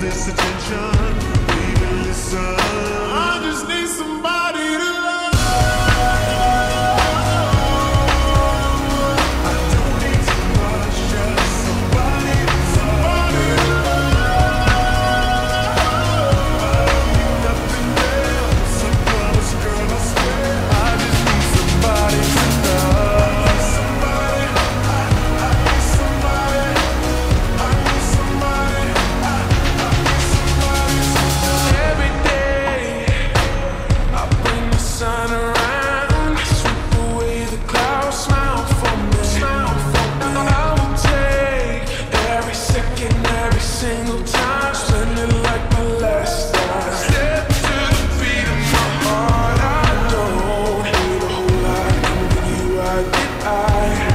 this attention, we will listen. I.